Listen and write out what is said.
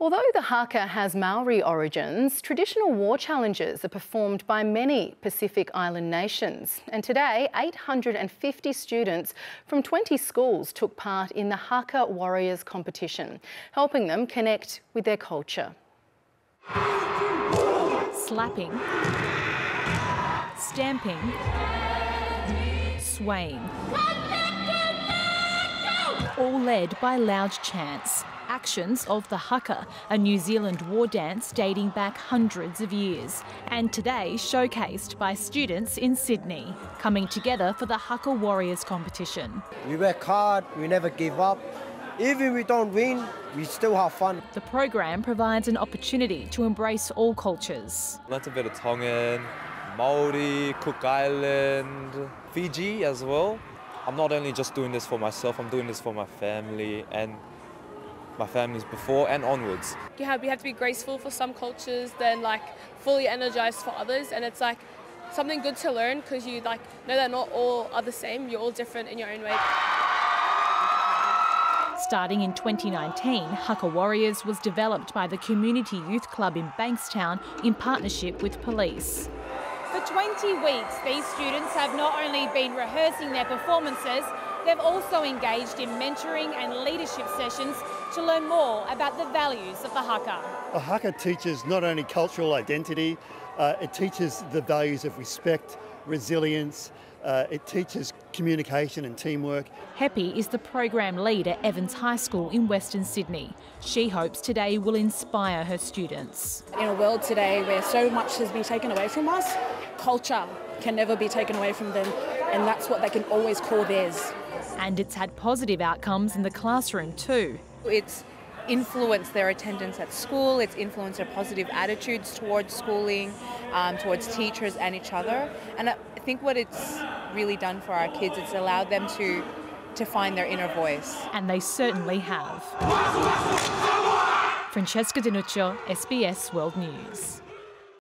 Although the haka has Maori origins, traditional war challenges are performed by many Pacific Island nations. And today, 850 students from 20 schools took part in the Haka Warriors competition, helping them connect with their culture. Slapping, stamping, swaying. All led by loud chants actions of the haka, a New Zealand war dance dating back hundreds of years, and today showcased by students in Sydney, coming together for the Haka Warriors competition. We work hard, we never give up. Even if we don't win, we still have fun. The program provides an opportunity to embrace all cultures. Learned a bit of Tongan, Maori, Cook Island, Fiji as well. I'm not only just doing this for myself, I'm doing this for my family and my families before and onwards. You have, we have to be graceful for some cultures, then like fully energized for others, and it's like something good to learn because you like know that not all are the same. You're all different in your own way. Starting in 2019, Haka Warriors was developed by the Community Youth Club in Bankstown in partnership with police. For 20 weeks, these students have not only been rehearsing their performances, they've also engaged in mentoring and leadership sessions to learn more about the values of the haka. The haka teaches not only cultural identity, uh, it teaches the values of respect, resilience, uh, it teaches communication and teamwork. Happy is the program lead at Evans High School in Western Sydney. She hopes today will inspire her students. In a world today where so much has been taken away from us, culture can never be taken away from them, and that's what they can always call theirs. And it's had positive outcomes in the classroom too. It's influenced their attendance at school, it's influenced their positive attitudes towards schooling, um, towards teachers and each other. And I think what it's really done for our kids, it's allowed them to, to find their inner voice. And they certainly have. Francesca Denuccio, SBS World News.